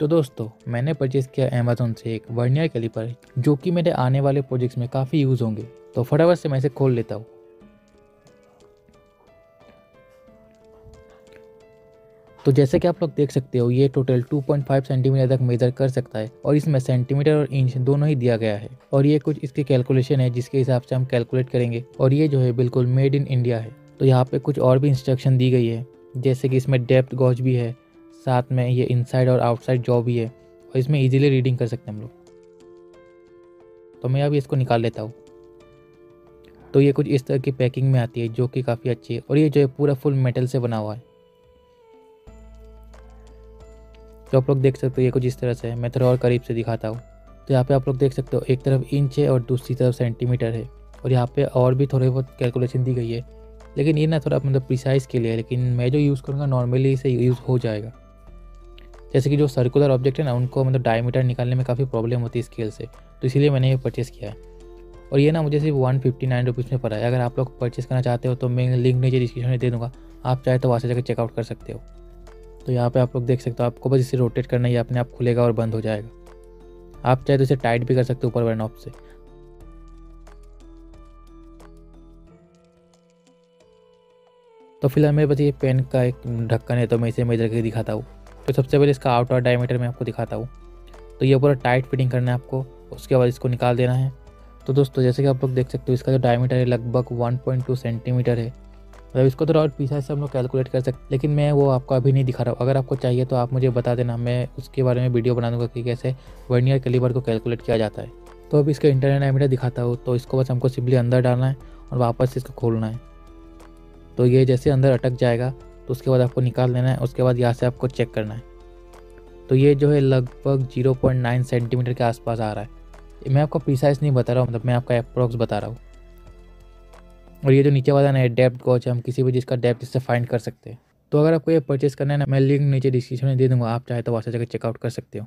तो दोस्तों, मैंने परचेज़ किया अमेज़ोन से एक वर्नियर कैलिपर, जो कि मेरे आने वाले प्रोजेक्ट्स में काफ़ी यूज़ होंगे। तो फटाफट से मैं इसे खोल लेता हूँ। तो जैसे कि आप लोग देख सकते हो, ये टोटल 2.5 सेंटीमीटर तक मेज़र कर सकता है और इसमें सेंटीमीटर और इंच दोनों ही दिया गया है। और ये कुछ इसके कैलकुलेशन है, जिसके हिसाब से हम कैलकुलेट करेंगे। और ये जो है बिल्कुल मेड इन इंडिया है। तो यहाँ पे कुछ और भी इंस्ट्रक्शन दी गई है, जैसे कि इसमें डेप्थ गॉज भी है साथ में ये इनसाइड और आउटसाइड जॉ भी है। और इसमें इजीली रीडिंग कर सकते हैं हम लोग। तो मैं अभी इसको निकाल लेता हूँ। तो ये कुछ इस तरह की पैकिंग में आती है, जो कि काफ़ी अच्छी है। और ये जो है, पूरा फुल मेटल से बना हुआ है। तो आप लोग देख सकते हो, ये कुछ इस तरह से मैं थोड़ा और करीब से दिखाता हूँ। तो यहाँ पे आप लोग देख सकते हो, एक तरफ़ इंच है और दूसरी तरफ़ सेंटीमीटर है। और यहाँ पे और भी थोड़े बहुत कैलकुलेशन दी गई है। लेकिन ये ना थोड़ा मतलब प्रिसाइज के लिए लेकिन मैं जो यूज़ करूँगा नॉर्मली इसे यूज़ हो जाएगा। जैसे कि जो सर्कुलर ऑब्जेक्ट है ना, उनको मतलब डायमीटर निकालने में काफ़ी प्रॉब्लम होती है स्केल से। तो इसीलिए मैंने ये परचेज़ किया है। और ये ना मुझे सिर्फ़ वन फिफ्टी नाइन रुपीज़ में पड़ा है। अगर आप लोग परचेज़ करना चाहते हो तो मैं लिंक नीचे डिस्क्रिप्शन में दे दूँगा। आप चाहे तो वहाँ से जाकर चेकआउट कर सकते हो। तो यहाँ पे आप लोग देख सकते हो, आपको बस इसे रोटेट करना ही अपने आप खुलेगा और बंद हो जाएगा। आप चाहे तो इसे टाइट भी कर सकते हो ऊपर वाले नॉब से। तो फ़िलहाल मेरे पास ये पेन का एक ढक्कन है तो मैं इसे मेजर करके दिखाता हूँ। तो सबसे पहले इसका आउटर डायमीटर मैं आपको दिखाता हूँ। तो ये पूरा टाइट फिटिंग करना है आपको, उसके बाद इसको निकाल देना है। तो दोस्तों, जैसे कि आप लोग देख सकते हो, इसका जो डायमीटर है लगभग 1.2 सेंटीमीटर है। मतलब इसको थोड़ा और पीछा से हम लोग कैलकुलेट कर सकते, लेकिन मैं वो आपको अभी नहीं दिखा रहा हूँ। अगर आपको चाहिए तो आप मुझे बता देना, मैं उसके बारे में वीडियो बना दूँगा कि कैसे वर्नियर कैलिबर को कैलकुलेट किया जाता है। तो अभी इसका इंटरनल डायमीटर दिखाता हूँ तो इसको बस हमको सिंपली अंदर डालना है और वापस इसको खोलना है। तो ये जैसे अंदर अटक जाएगा तो उसके बाद आपको निकाल लेना है, उसके बाद यहाँ से आपको चेक करना है। तो ये जो है लगभग 0.9 सेंटीमीटर के आसपास आ रहा है। मैं आपको प्रिसाइज नहीं बता रहा हूँ मतलब मैं आपका अप्रोक्स बता रहा हूँ। और ये जो नीचे वाला ना डेप्थ गॉच है हम किसी भी जिसका डेप्थ इससे फाइंड कर सकते हैं। तो अगर आपको ये परचेस करना है ना, मैं लिंक नीचे डिस्क्रिप्शन में दे दूँगा, आप चाहे तो वहाँ से जाकर चेकआउट कर सकते हो।